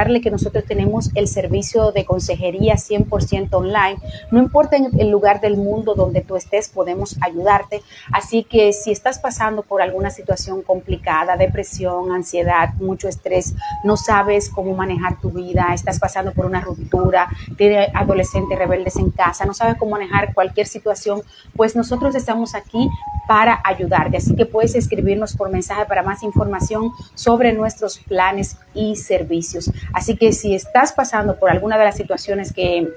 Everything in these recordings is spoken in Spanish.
que nosotros tenemos el servicio de consejería 100% online. No importa en el lugar del mundo donde tú estés, podemos ayudarte. Así que si estás pasando por alguna situación complicada, depresión, ansiedad, mucho estrés, no sabes cómo manejar tu vida, estás pasando por una ruptura, tienes adolescentes rebeldes en casa, no sabes cómo manejar cualquier situación, pues nosotros estamos aquí para ayudarte. Así que puedes escribirnos por mensaje para más información sobre nuestros planes y servicios. Así que si estás pasando por alguna de las situaciones que,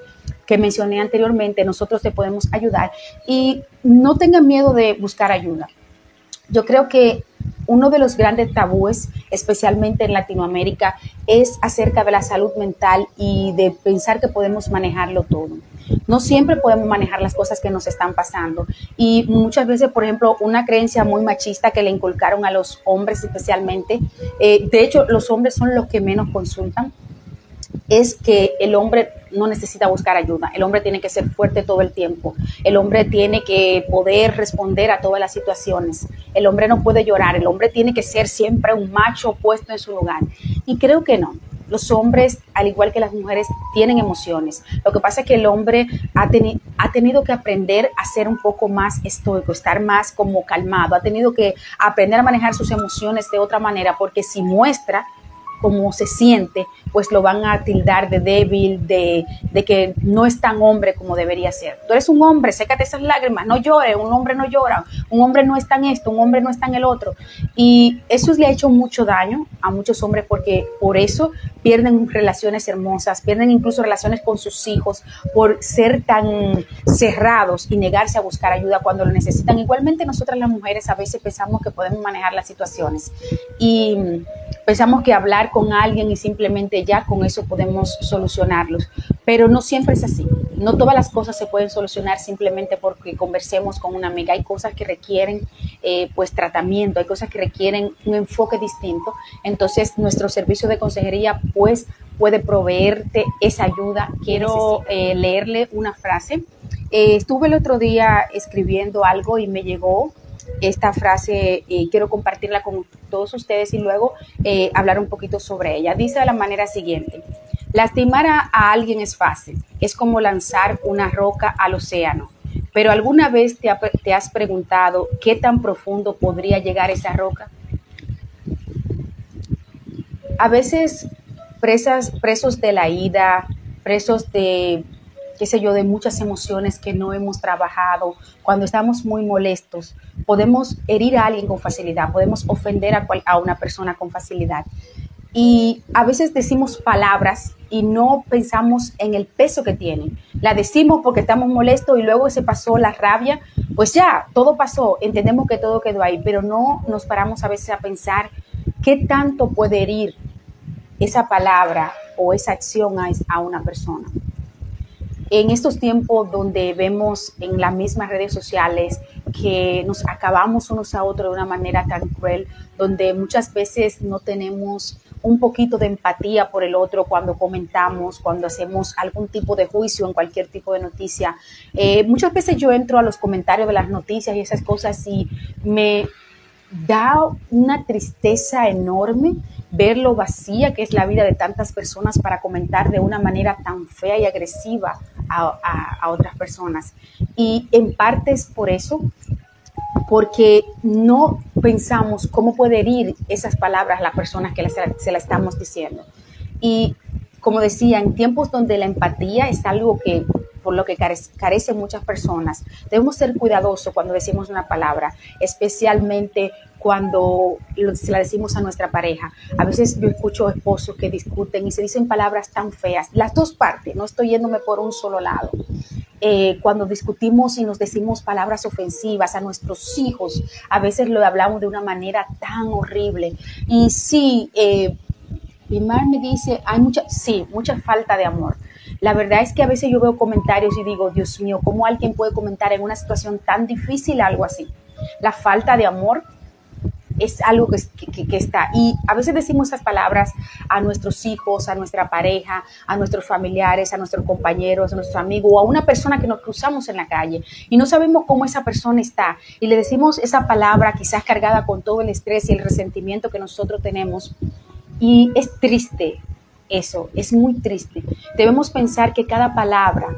que mencioné anteriormente, nosotros te podemos ayudar y no tengan miedo de buscar ayuda. Yo creo que uno de los grandes tabúes, especialmente en Latinoamérica, es acerca de la salud mental y de pensar que podemos manejarlo todo. No siempre podemos manejar las cosas que nos están pasando. Y muchas veces, por ejemplo, una creencia muy machista que le inculcaron a los hombres especialmente, eh, de hecho, los hombres son los que menos consultan, es que el hombre no necesita buscar ayuda. El hombre tiene que ser fuerte todo el tiempo. El hombre tiene que poder responder a todas las situaciones. El hombre no puede llorar. El hombre tiene que ser siempre un macho puesto en su lugar. Y creo que no. Los hombres, al igual que las mujeres, tienen emociones. Lo que pasa es que el hombre ha, ha tenido que aprender a ser un poco más estoico, estar más como calmado, ha tenido que aprender a manejar sus emociones de otra manera, porque si muestra cómo se siente, pues lo van a tildar de débil, de, de, que no es tan hombre como debería ser. Tú eres un hombre, sécate esas lágrimas, no llores, un hombre no llora, un hombre no está en esto, un hombre no está en el otro. Y eso le ha hecho mucho daño a muchos hombres porque por eso pierden relaciones hermosas, pierden incluso relaciones con sus hijos por ser tan cerrados y negarse a buscar ayuda cuando lo necesitan. Igualmente nosotras las mujeres a veces pensamos que podemos manejar las situaciones y pensamos que hablar con alguien y simplemente ya con eso podemos solucionarlos, pero no siempre es así. No todas las cosas se pueden solucionar simplemente porque conversemos con una amiga. Hay cosas que requieren eh, pues tratamiento, hay cosas que requieren un enfoque distinto. Entonces nuestro servicio de consejería pues puede proveerte esa ayuda. Quiero eh, leerle una frase. Eh, estuve el otro día escribiendo algo y me llegó esta frase eh, quiero compartirla con todos ustedes y luego eh, hablar un poquito sobre ella. Dice de la manera siguiente, lastimar a, alguien es fácil, es como lanzar una roca al océano, pero ¿alguna vez te, te has preguntado qué tan profundo podría llegar esa roca? A veces presas, presos de la ida, presos de qué sé yo, de muchas emociones que no hemos trabajado, cuando estamos muy molestos, podemos herir a alguien con facilidad, podemos ofender a, una persona con facilidad. Y a veces decimos palabras y no pensamos en el peso que tienen. La decimos porque estamos molestos y luego se pasó la rabia, pues ya, todo pasó, entendemos que todo quedó ahí, pero no nos paramos a veces a pensar qué tanto puede herir esa palabra o esa acción a una persona en estos tiempos donde vemos en las mismas redes sociales que nos acabamos unos a otros de una manera tan cruel, donde muchas veces no tenemos un poquito de empatía por el otro cuando comentamos, cuando hacemos algún tipo de juicio en cualquier tipo de noticia. Eh, muchas veces yo entro a los comentarios de las noticias y esas cosas y me da una tristeza enorme ver lo vacía que es la vida de tantas personas para comentar de una manera tan fea y agresiva a, otras personas. Y en parte es por eso, porque no pensamos cómo puede herir esas palabras a las personas que se la estamos diciendo. Y como decía, en tiempos donde la empatía es algo que por lo que carecen muchas personas, debemos ser cuidadosos cuando decimos una palabra, especialmente cuando se la decimos a nuestra pareja. A veces yo escucho esposos que discuten y se dicen palabras tan feas, las dos partes, no estoy yéndome por un solo lado. Eh, cuando discutimos y nos decimos palabras ofensivas a nuestros hijos, a veces lo hablamos de una manera tan horrible. Y sí, eh, Mar me dice, hay mucha, sí, mucha falta de amor. La verdad es que a veces yo veo comentarios y digo, Dios mío, ¿cómo alguien puede comentar en una situación tan difícil algo así? La falta de amor es algo que, está. Y a veces decimos esas palabras a nuestros hijos, a nuestra pareja, a nuestros familiares, a nuestros compañeros, a nuestros amigos o a una persona que nos cruzamos en la calle y no sabemos cómo esa persona está. Y le decimos esa palabra quizás cargada con todo el estrés y el resentimiento que nosotros tenemos. Y es triste eso, es muy triste. Debemos pensar que cada palabra,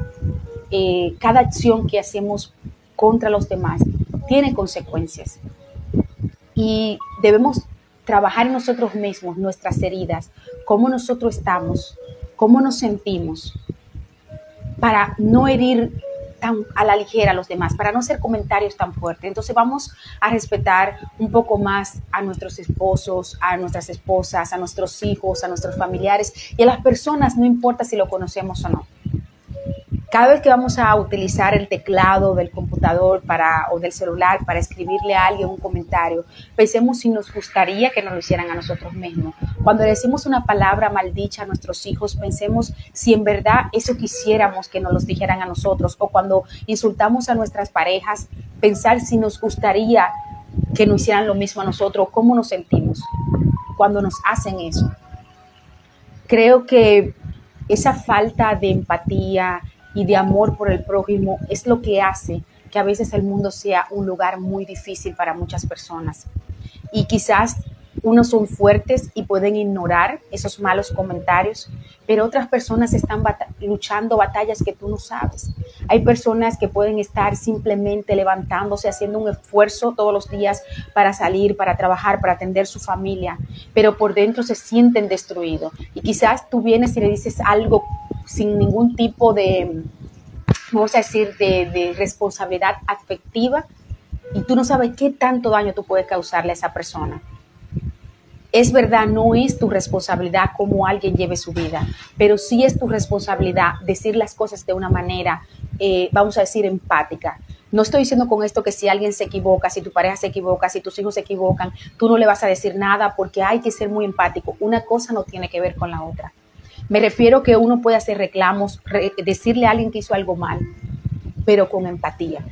eh, cada acción que hacemos contra los demás tiene consecuencias. Y debemos trabajar en nosotros mismos, nuestras heridas, cómo nosotros estamos, cómo nos sentimos, para no herir tan a la ligera a los demás, para no hacer comentarios tan fuertes. Entonces vamos a respetar un poco más a nuestros esposos, a nuestras esposas, a nuestros hijos, a nuestros familiares y a las personas, no importa si lo conocemos o no cada vez que vamos a utilizar el teclado del computador para, o del celular para escribirle a alguien un comentario, pensemos si nos gustaría que nos lo hicieran a nosotros mismos. Cuando decimos una palabra maldicha a nuestros hijos, pensemos si en verdad eso quisiéramos que nos lo dijeran a nosotros. O cuando insultamos a nuestras parejas, pensar si nos gustaría que nos hicieran lo mismo a nosotros, cómo nos sentimos cuando nos hacen eso. Creo que esa falta de empatía, y de amor por el prójimo es lo que hace que a veces el mundo sea un lugar muy difícil para muchas personas. Y quizás unos son fuertes y pueden ignorar esos malos comentarios, pero otras personas están luchando batallas que tú no sabes. Hay personas que pueden estar simplemente levantándose, haciendo un esfuerzo todos los días para salir, para trabajar, para atender su familia, pero por dentro se sienten destruidos. Y quizás tú vienes y le dices algo sin ningún tipo de, vamos a decir, de, responsabilidad afectiva y tú no sabes qué tanto daño tú puedes causarle a esa persona. Es verdad, no es tu responsabilidad cómo alguien lleve su vida, pero sí es tu responsabilidad decir las cosas de una manera, eh, vamos a decir, empática. No estoy diciendo con esto que si alguien se equivoca, si tu pareja se equivoca, si tus hijos se equivocan, tú no le vas a decir nada porque hay que ser muy empático. Una cosa no tiene que ver con la otra. Me refiero que uno puede hacer reclamos, decirle a alguien que hizo algo mal, pero con empatía.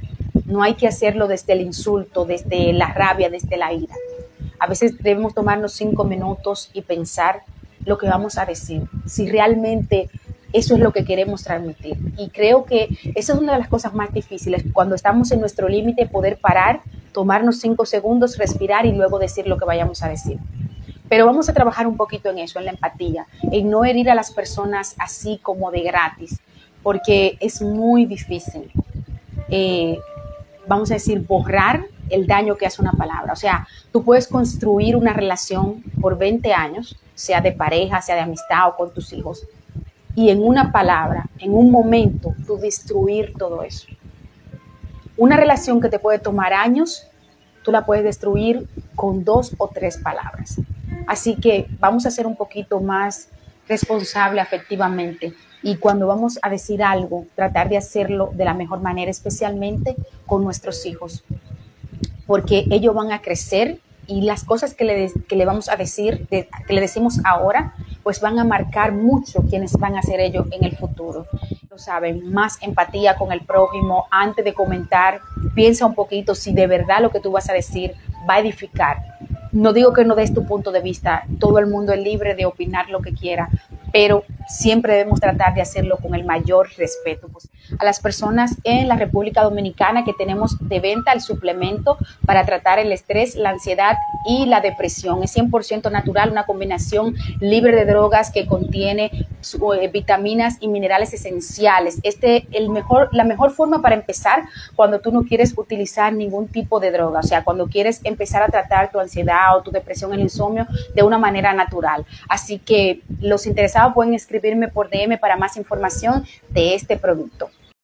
No hay que hacerlo desde el insulto, desde la rabia, desde la ira. A veces debemos tomarnos cinco minutos y pensar lo que vamos a decir, si realmente eso es lo que queremos transmitir. Y creo que esa es una de las cosas más difíciles, cuando estamos en nuestro límite, poder parar, tomarnos cinco segundos, respirar y luego decir lo que vayamos a decir. Pero vamos a trabajar un poquito en eso, en la empatía, en no herir a las personas así como de gratis, porque es muy difícil, eh, vamos a decir, borrar el daño que hace una palabra. O sea, tú puedes construir una relación por 20 años, sea de pareja, sea de amistad o con tus hijos, y en una palabra, en un momento, tú destruir todo eso. Una relación que te puede tomar años, tú la puedes destruir con dos o tres palabras. Así que vamos a ser un poquito más responsable afectivamente y cuando vamos a decir algo, tratar de hacerlo de la mejor manera, especialmente con nuestros hijos, porque ellos van a crecer y las cosas que le, que le vamos a decir, que le decimos ahora, pues van a marcar mucho quienes van a ser ellos en el futuro. Lo saben, más empatía con el prójimo, antes de comentar, piensa un poquito si de verdad lo que tú vas a decir va a edificar no digo que no des tu punto de vista, todo el mundo es libre de opinar lo que quiera, pero siempre debemos tratar de hacerlo con el mayor respeto. A las personas en la República Dominicana que tenemos de venta el suplemento para tratar el estrés, la ansiedad y la depresión. Es 100% natural, una combinación libre de drogas que contiene eh, vitaminas y minerales esenciales. Este el mejor la mejor forma para empezar cuando tú no quieres utilizar ningún tipo de droga, o sea, cuando quieres empezar a tratar tu ansiedad o tu depresión, el insomnio de una manera natural. Así que los interesados pueden escribirme por DM para más información de este producto.